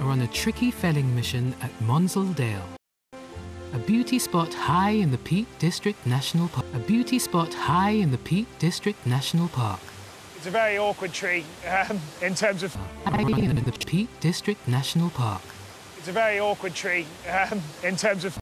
are on a tricky felling mission at Monsal Dale. A beauty spot high in the Peak District National Park. A beauty spot high in the Peak District National Park. It's a very awkward tree um, in terms of. In the Peak District National Park. It's a very awkward tree um, in terms of.